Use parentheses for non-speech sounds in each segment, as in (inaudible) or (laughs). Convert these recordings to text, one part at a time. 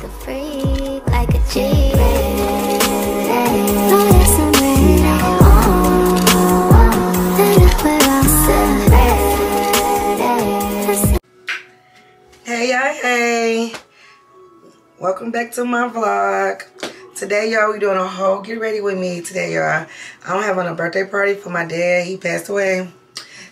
like a freak, like a G. Hey. Welcome back to my vlog. Today, y'all, we doing a whole get ready with me today, y'all. I'm having a birthday party for my dad. He passed away.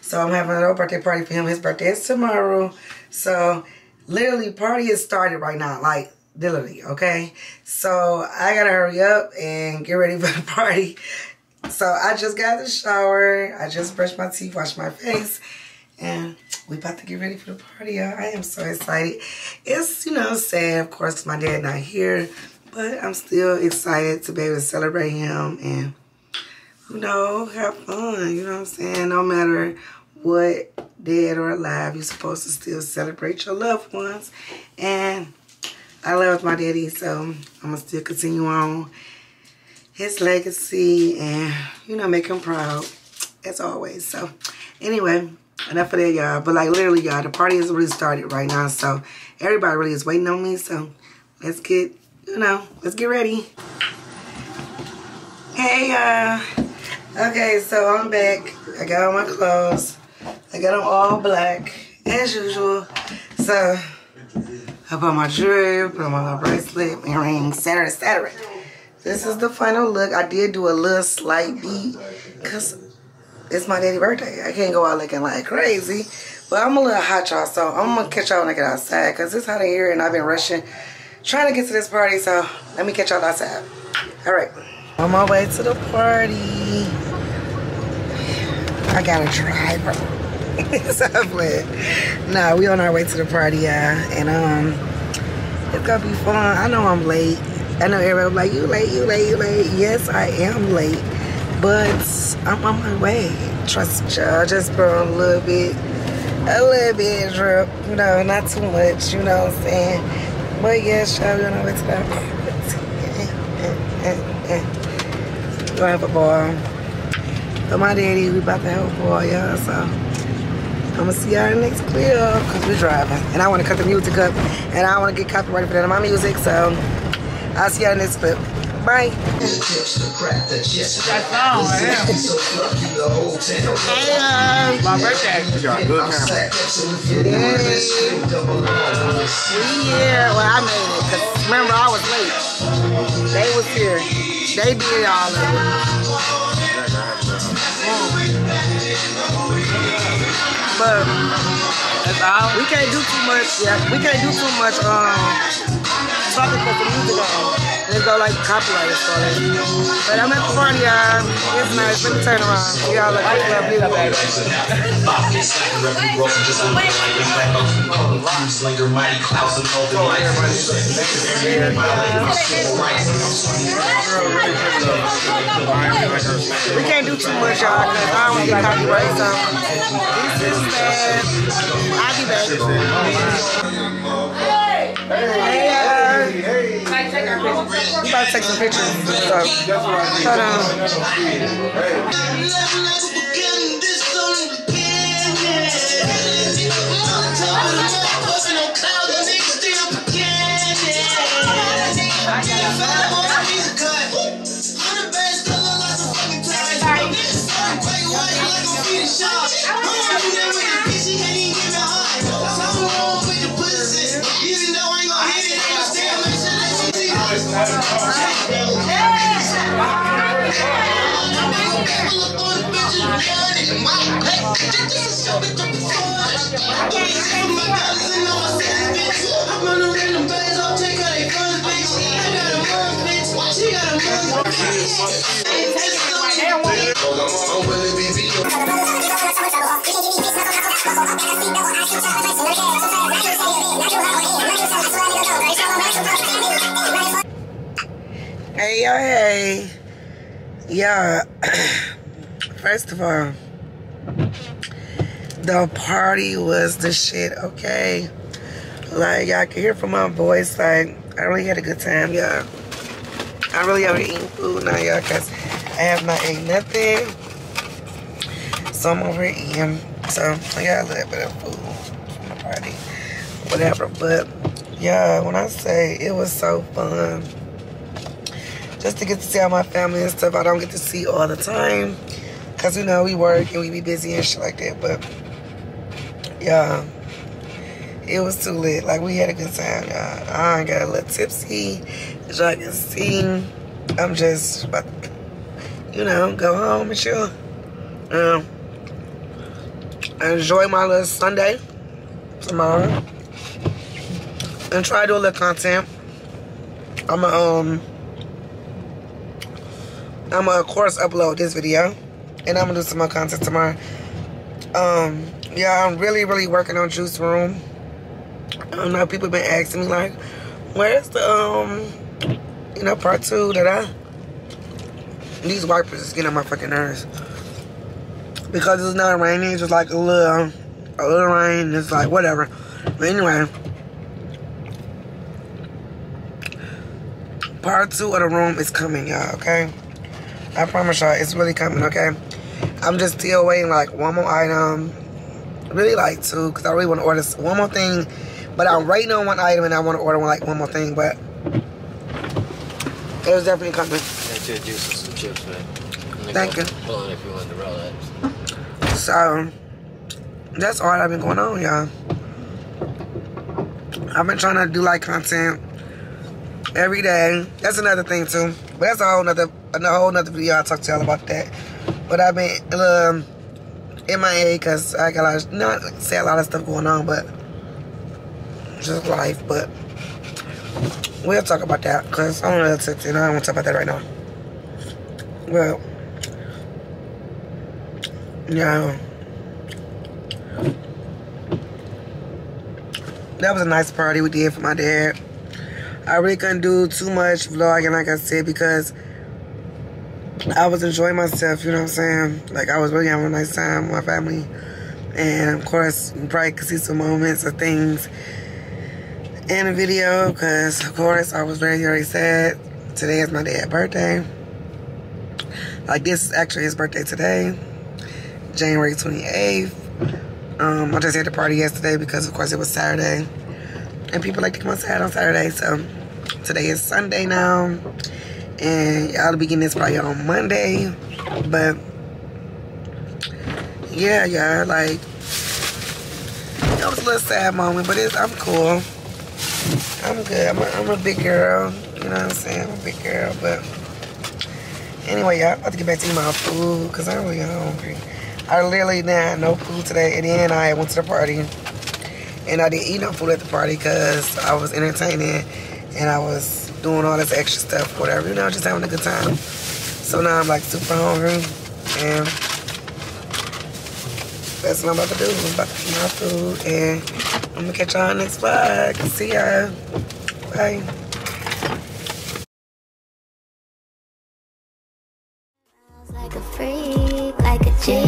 So I'm having a little birthday party for him. His birthday is tomorrow. So literally party is started right now. Like literally, okay? So I gotta hurry up and get ready for the party. So I just got the shower. I just brushed my teeth, washed my face. And we about to get ready for the party, y'all. I am so excited. It's, you know, sad, of course, my dad not here. But I'm still excited to be able to celebrate him and, you know, have fun. You know what I'm saying? No matter what, dead or alive, you're supposed to still celebrate your loved ones. And I love my daddy, so I'm going to still continue on his legacy and, you know, make him proud as always. So, anyway, enough of that, y'all. But, like, literally, y'all, the party has really started right now. So, everybody really is waiting on me. So, let's get, you know, let's get ready. Hey, y'all. Okay, so I'm back. I got all my clothes. I got them all black, as usual. So, I put my jewelry, put on my bracelet, earrings, etc., etc. This is the final look. I did do a little slight beat because it's my daddy birthday. I can't go out looking like crazy. But I'm a little hot, y'all, so I'm going to catch y'all when I get outside because it's hot in here and I've been rushing trying to get to this party. So let me catch y'all outside. All right. On my way to the party. I got a driver. (laughs) so Nah, we on our way to the party, y'all. And um, it's to be fun. I know I'm late. I know everybody like, you late, you late, you late. Yes, I am late. But I'm on my way. Trust y'all. Just on a little bit, a little bit drip. You know, not too much, you know what I'm saying? But yes, y'all, you know what's up. We're gonna have a ball. But my daddy, we about to have a ball, y'all. So I'm gonna see y'all in the next clip because we're driving. And I wanna cut the music up. And I wanna get copyrighted for that on my music. So I'll see y'all in the next clip. Bye. Hey, uh, My birthday. You got a good camera. We here. Well, I made it because remember I was late. They was here. They did all of it. But That's all. we can't do too much. Yeah, we can't do too much. Um, talking because the music on. And it's go like copyright or something. But I'm at the party, y'all. It's nice. Let me turn around. Y'all look like love music, baby. We can't do too much, y'all, because I don't want to get copyright. So this is sad. I'll be back. Take some pictures. So, hold on. I'm Hey, yo, hey. Yeah. (clears throat) First of all, the party was the shit, okay? Like, y'all can hear from my voice, like, I really had a good time, y'all. I really haven't eaten food now, y'all, because I have not ate nothing. So I'm over eating. So I got a little bit of food from the party. Whatever. But yeah, when I say it was so fun, just to get to see all my family and stuff I don't get to see all the time. Cause you know we work and we be busy and shit like that. But yeah, it was too lit. Like we had a good time. Y'all. I got a little tipsy, as y'all can see. I'm just about to, you know, go home and chill. Um, enjoy my little Sunday tomorrow and try to do a little content. I'm going to, um I'm gonna of course upload this video and I'm gonna do some more content tomorrow. Um yeah, I'm really really working on Juice Room. I don't know people been asking me like, where's the um you know part two that I these wipers is getting on my fucking nerves. Because it's not raining, it's just like a little a little rain, it's like whatever. But anyway, part two of the room is coming, y'all, okay? I promise y'all, it's really coming, okay? I'm just still waiting, like, one more item. Really, like, two, because I really want to order one more thing. But I'm waiting on one item, and I want to order, one, like, one more thing, but it was definitely coming. Get you a juice and some chips, man. Thank you. Hold on if you want to roll that. So, that's all I've been going on, y'all. I've been trying to do, like, content every day. That's another thing, too. But that's a whole nother, a whole video. I'll talk to y'all about that. But I've been um, MIA because I got a lot of, not say a lot of stuff going on, but just life. But we'll talk about that because I don't know, to, know, I don't want to talk about that right now. Well, yeah. That was a nice party we did for my dad. I really couldn't do too much vlogging, like I said, because I was enjoying myself, you know what I'm saying? Like, I was really having a nice time with my family. And, of course, you probably could see some moments of things in the video, because, of course, I was very, very sad. Today is my dad's birthday. Like, this is actually his birthday today, January 28th. Um, I just had the party yesterday because, of course, it was Saturday. And people like to come outside on Saturday, so today is Sunday now. And y'all will be getting this probably on Monday. But, yeah, yeah, like, it was a little sad moment, but it's, I'm cool. I'm good. I'm a, I'm a big girl. You know what I'm saying? I'm a big girl, but anyway, y'all, i about to get back to eat my food because I'm really hungry. I literally didn't have no food today, and then I went to the party. And I didn't eat no food at the party because I was entertaining and I was doing all this extra stuff, whatever, you know, just having a good time. So now I'm like super hungry and that's what I'm about to do. I'm about to eat my food and I'm gonna catch y'all next vlog. See y'all. Bye. Like a freak, like a G.